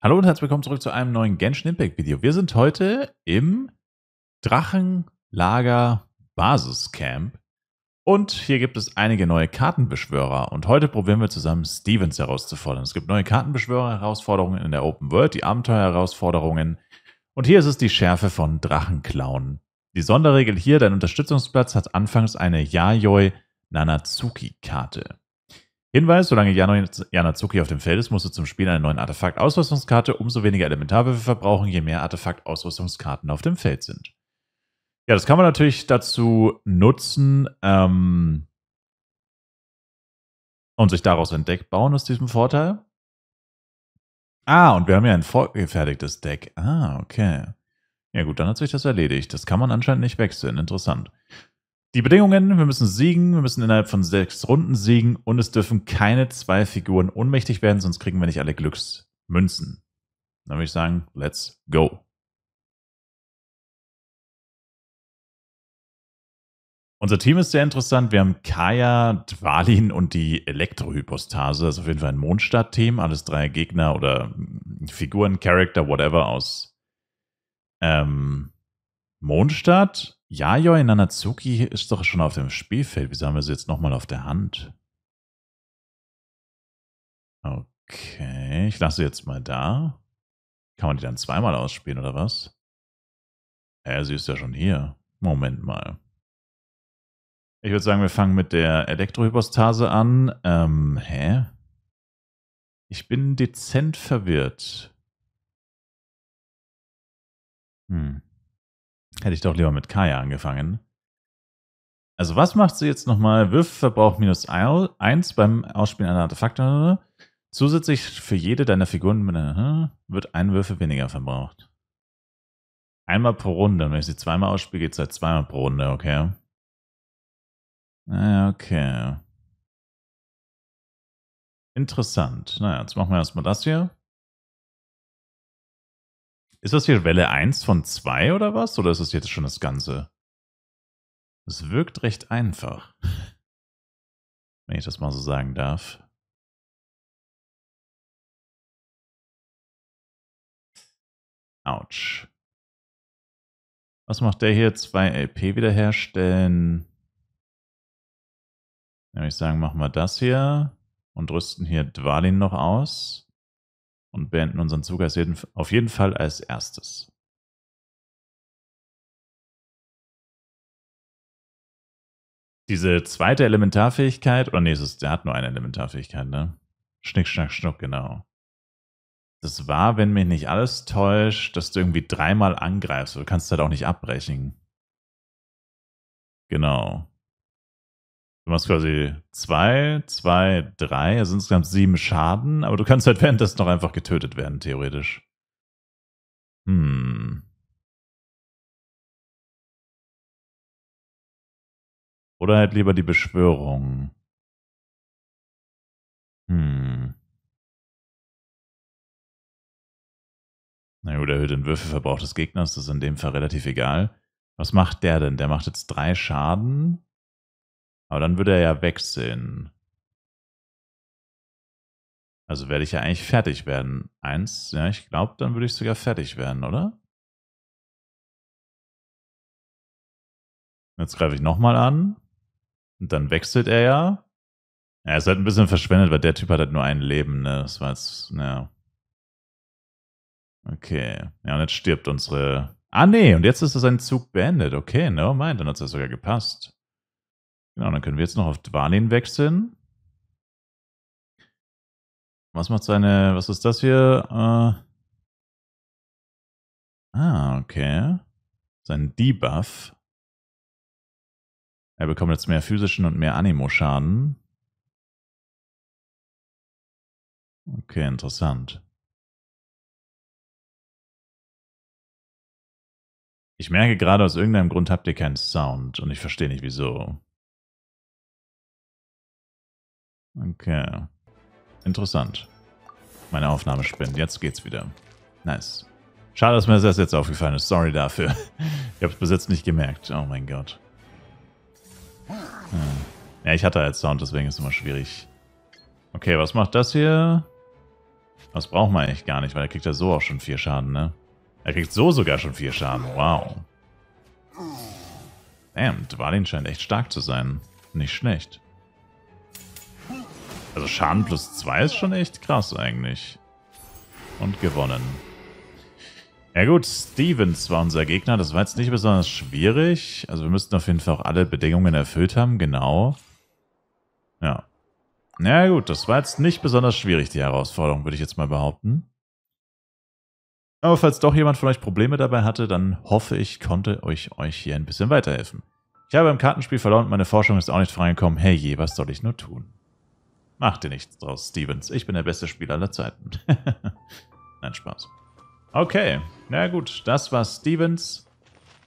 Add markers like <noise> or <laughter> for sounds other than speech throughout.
Hallo und herzlich willkommen zurück zu einem neuen Genshin Impact Video. Wir sind heute im Drachenlager Basiscamp und hier gibt es einige neue Kartenbeschwörer und heute probieren wir zusammen Stevens herauszufordern. Es gibt neue Kartenbeschwörer-Herausforderungen in der Open World, die Abenteuer-Herausforderungen und hier ist es die Schärfe von Drachenklauen. Die Sonderregel hier, dein Unterstützungsplatz hat anfangs eine Yayoi Nanatsuki-Karte. Hinweis, solange Yanazuki auf dem Feld ist, musst du zum Spiel eine neue Artefakt-Ausrüstungskarte umso weniger Elementarwürfe verbrauchen, je mehr Artefakt-Ausrüstungskarten auf dem Feld sind. Ja, das kann man natürlich dazu nutzen ähm, und sich daraus ein Deck bauen aus diesem Vorteil. Ah, und wir haben ja ein vorgefertigtes Deck. Ah, okay. Ja gut, dann hat sich das erledigt. Das kann man anscheinend nicht wechseln. Interessant. Die Bedingungen, wir müssen siegen, wir müssen innerhalb von sechs Runden siegen und es dürfen keine zwei Figuren ohnmächtig werden, sonst kriegen wir nicht alle Glücksmünzen. Dann würde ich sagen, let's go. Unser Team ist sehr interessant. Wir haben Kaya, Dwalin und die Elektrohypostase. Das ist auf jeden Fall ein Mondstadt-Team. Alles drei Gegner oder Figuren, Character, whatever aus ähm, Mondstadt. Yayoi Nanatsuki ist doch schon auf dem Spielfeld. Wieso haben wir sie jetzt nochmal auf der Hand? Okay, ich lasse sie jetzt mal da. Kann man die dann zweimal ausspielen, oder was? Ja, sie ist ja schon hier. Moment mal. Ich würde sagen, wir fangen mit der Elektrohypostase an. Ähm, hä? Ich bin dezent verwirrt. Hm. Hätte ich doch lieber mit Kaya angefangen. Also was macht sie jetzt nochmal? Würfelverbrauch minus 1 beim Ausspielen einer Artefakte. Zusätzlich für jede deiner Figuren wird ein Würfel weniger verbraucht. Einmal pro Runde. Wenn ich sie zweimal ausspiele, geht es halt zweimal pro Runde, okay. Okay. Interessant. Naja, jetzt machen wir erstmal das hier. Ist das hier Welle 1 von 2 oder was? Oder ist das jetzt schon das Ganze? Es wirkt recht einfach. <laughs> Wenn ich das mal so sagen darf. Autsch. Was macht der hier? 2 LP wiederherstellen. Dann würde ich sagen, machen wir das hier und rüsten hier Dwalin noch aus und beenden unseren Zug auf jeden Fall als erstes. Diese zweite Elementarfähigkeit, oder nee, ist, der hat nur eine Elementarfähigkeit, ne? Schnick, schnack, schnuck, genau. Das war, wenn mich nicht alles täuscht, dass du irgendwie dreimal angreifst. Du kannst halt auch nicht abbrechen. Genau. Du machst quasi zwei, zwei, drei, also insgesamt sieben Schaden, aber du kannst halt währenddessen noch einfach getötet werden, theoretisch. Hm. Oder halt lieber die Beschwörung. Hm. Na gut, erhöht den Würfelverbrauch des Gegners, das ist in dem Fall relativ egal. Was macht der denn? Der macht jetzt drei Schaden. Aber dann würde er ja wechseln. Also werde ich ja eigentlich fertig werden. Eins, ja, ich glaube, dann würde ich sogar fertig werden, oder? Jetzt greife ich nochmal an. Und dann wechselt er ja. Er ist halt ein bisschen verschwendet, weil der Typ hat halt nur ein Leben, ne? Das war jetzt, ja. Okay. Ja, und jetzt stirbt unsere. Ah, nee, und jetzt ist sein Zug beendet. Okay, no, mind, dann hat es ja sogar gepasst. Genau, dann können wir jetzt noch auf Dwalin wechseln. Was macht seine, was ist das hier? Äh, ah, okay. Sein Debuff. Er bekommt jetzt mehr physischen und mehr Animo-Schaden. Okay, interessant. Ich merke gerade, aus irgendeinem Grund habt ihr keinen Sound und ich verstehe nicht wieso. Okay. Interessant. Meine Aufnahme spinnt. Jetzt geht's wieder. Nice. Schade, dass mir das jetzt aufgefallen ist. Sorry dafür. <laughs> Ich habe es bis jetzt nicht gemerkt. Oh mein Gott. Hm. Ja, ich hatte halt Sound, deswegen ist es immer schwierig. Okay, was macht das hier? Das braucht man eigentlich gar nicht, weil er kriegt ja so auch schon vier Schaden, ne? Er kriegt so sogar schon vier Schaden. Wow. Damn, Dwalin scheint echt stark zu sein. Nicht schlecht. Also Schaden plus 2 ist schon echt krass eigentlich. Und gewonnen. Ja gut, Stevens war unser Gegner. Das war jetzt nicht besonders schwierig. Also wir müssten auf jeden Fall auch alle Bedingungen erfüllt haben, genau. Ja. Na ja, gut, das war jetzt nicht besonders schwierig, die Herausforderung, würde ich jetzt mal behaupten. Aber falls doch jemand von euch Probleme dabei hatte, dann hoffe ich, konnte euch euch hier ein bisschen weiterhelfen. Ich habe im Kartenspiel verloren und meine Forschung ist auch nicht freigekommen. Hey je, was soll ich nur tun? Mach dir nichts draus, Stevens. Ich bin der beste Spieler aller Zeiten. <laughs> Nein, Spaß. Okay, na gut, das war Stevens.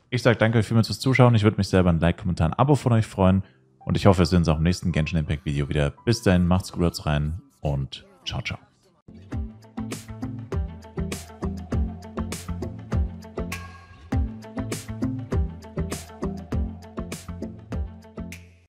Ich sage danke euch vielmals fürs Zuschauen. Ich würde mich selber ein Like, Kommentar, ein Abo von euch freuen. Und ich hoffe, wir sehen uns auch im nächsten Genshin Impact Video wieder. Bis dahin, macht's gut, rein und ciao, ciao.